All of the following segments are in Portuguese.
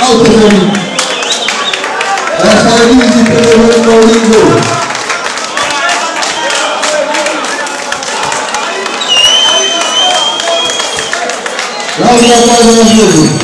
autonômico. Essa elite pelo Reino lindo, Vamos lá, mais um jogo.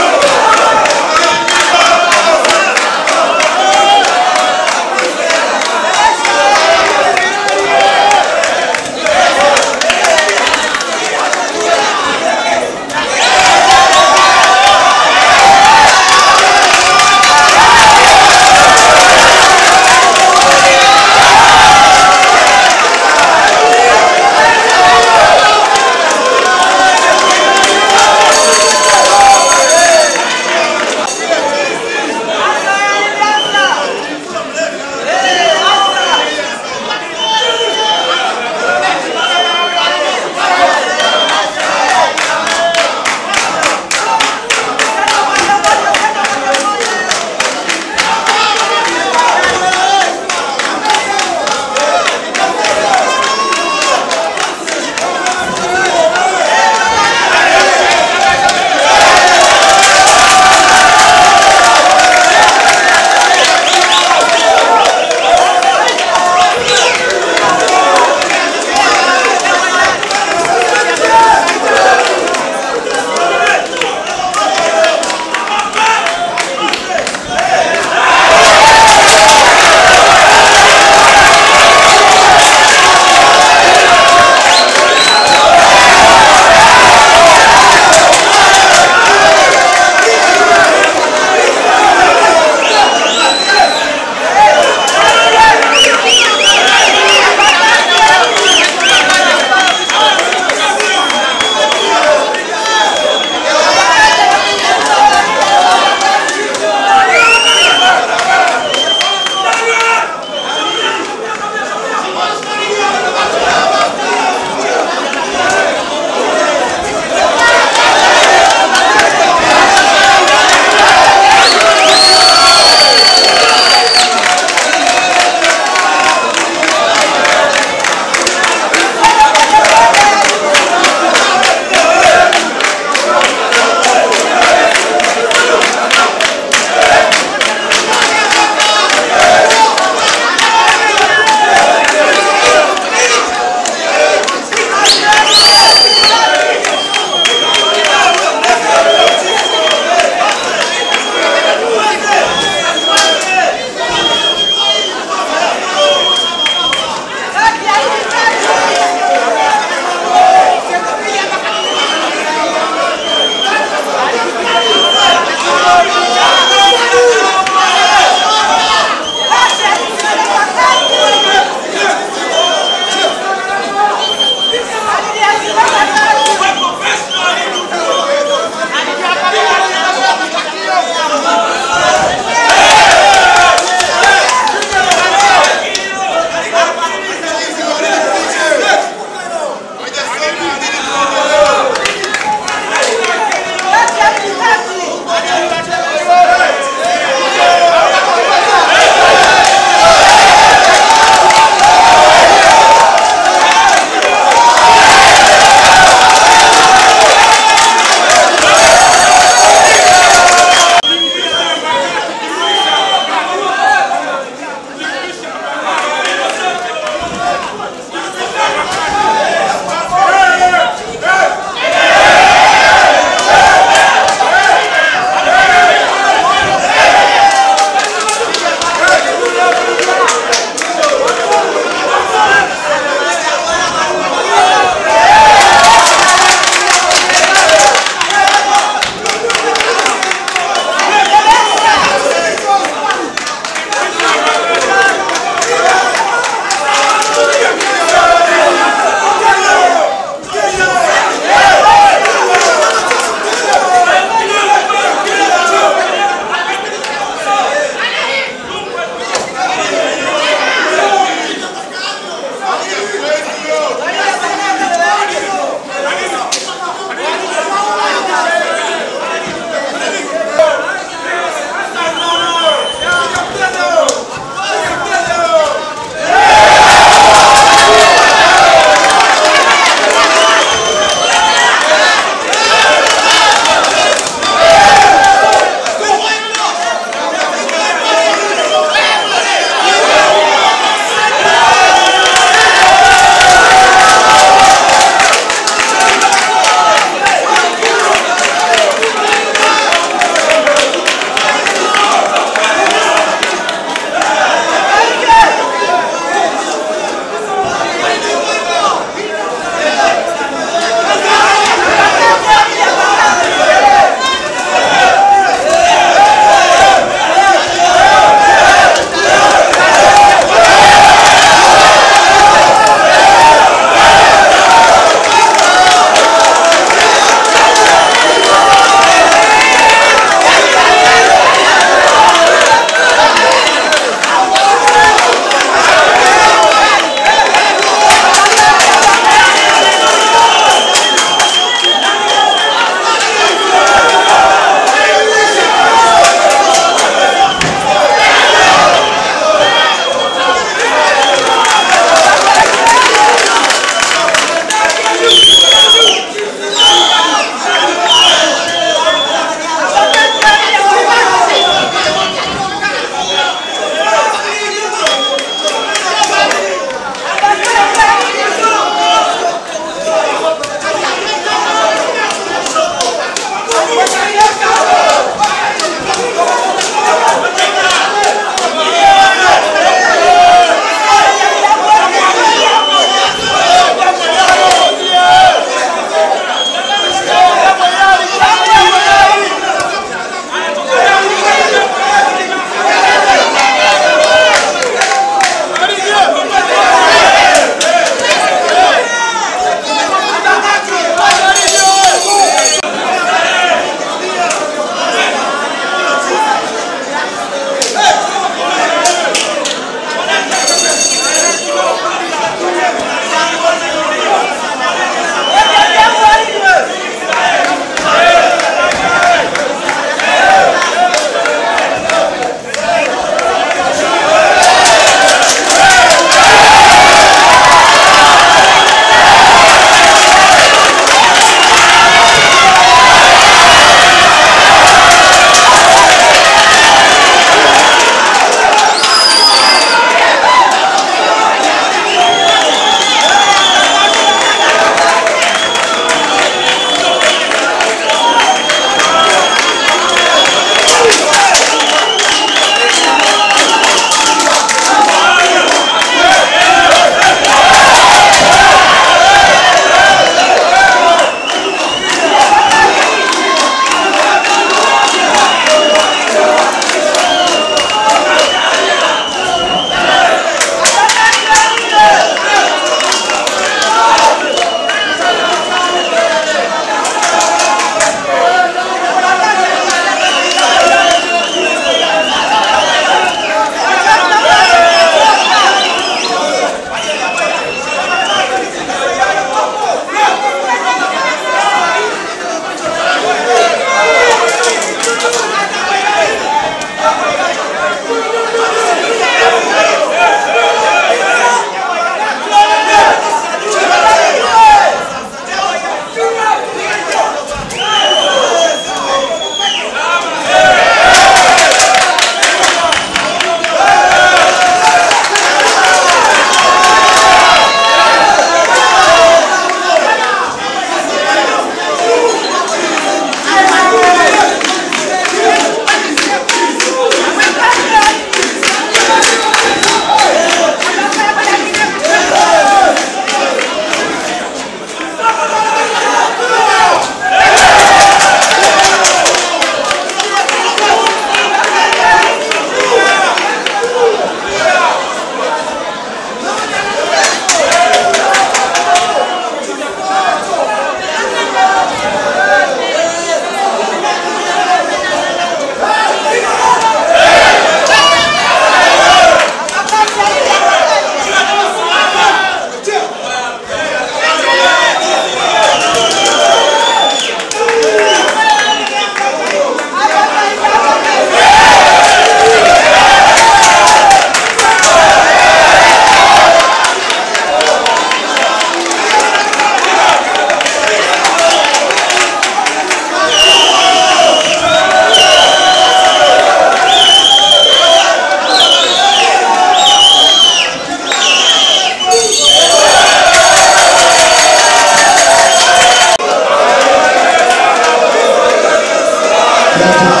Amen.